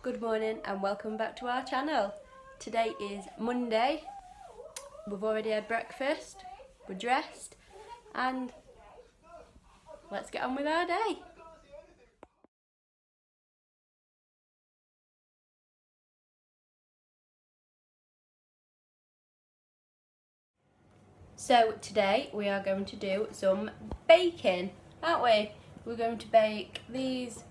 Good morning and welcome back to our channel. Today is Monday. We've already had breakfast, we're dressed and let's get on with our day. So today we are going to do some baking, aren't we? We're going to bake these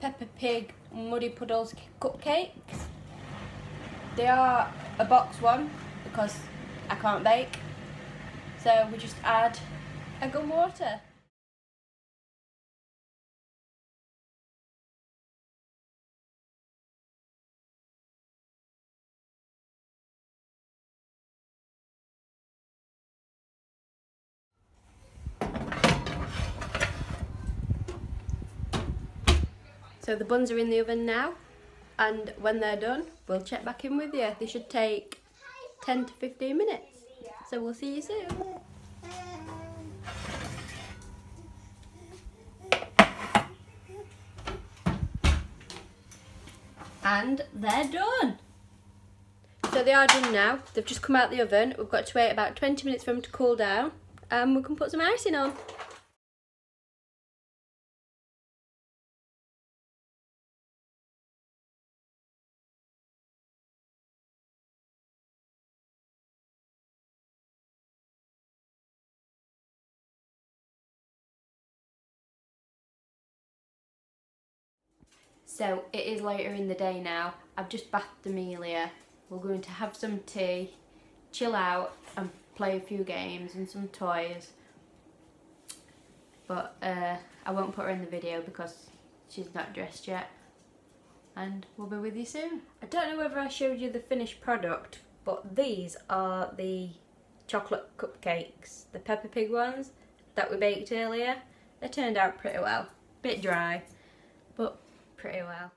Peppa Pig Muddy Puddles cupcakes. They are a box one because I can't bake. So we just add egg and water. So the buns are in the oven now and when they're done we'll check back in with you. They should take 10 to 15 minutes. So we'll see you soon. And they're done. So they are done now. They've just come out the oven. We've got to wait about 20 minutes for them to cool down and we can put some icing on. So it is later in the day now. I've just bathed Amelia. We're going to have some tea, chill out and play a few games and some toys. But uh, I won't put her in the video because she's not dressed yet. And we'll be with you soon. I don't know whether I showed you the finished product, but these are the chocolate cupcakes, the Peppa Pig ones that we baked earlier. They turned out pretty well. Bit dry, but pretty well.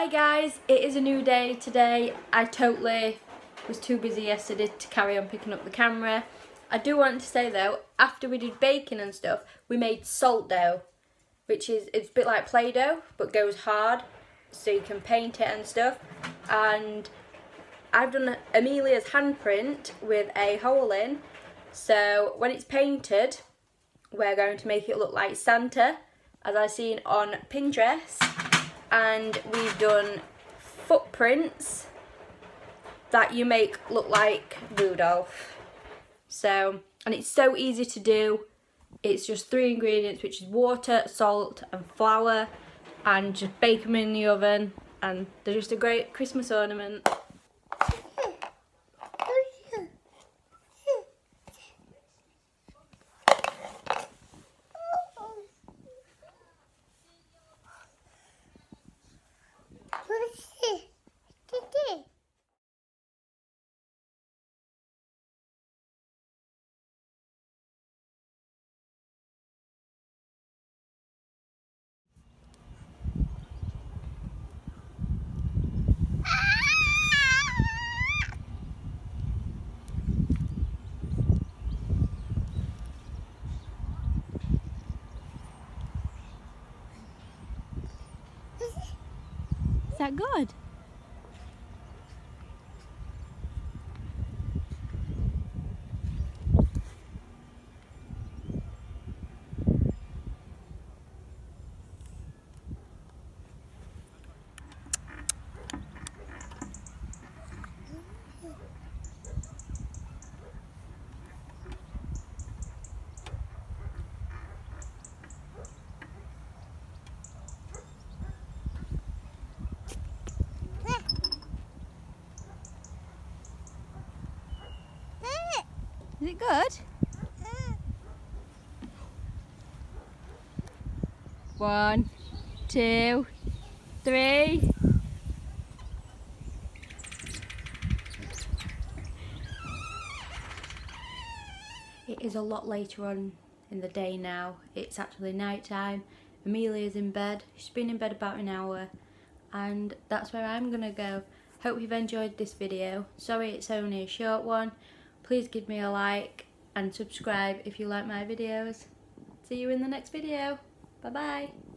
Hi guys, it is a new day today. I totally was too busy yesterday to carry on picking up the camera. I do want to say though, after we did baking and stuff, we made salt dough, which is it's a bit like Play-Doh, but goes hard, so you can paint it and stuff. And I've done Amelia's handprint with a hole in, so when it's painted, we're going to make it look like Santa, as I've seen on Pinterest and we've done footprints that you make look like Rudolph. So, and it's so easy to do. It's just three ingredients, which is water, salt and flour, and just bake them in the oven, and they're just a great Christmas ornament. Is good? Is it good? One, two, three. It is a lot later on in the day now. It's actually night time. Amelia's in bed. She's been in bed about an hour and that's where I'm gonna go. Hope you've enjoyed this video. Sorry it's only a short one. Please give me a like and subscribe if you like my videos. See you in the next video. Bye bye.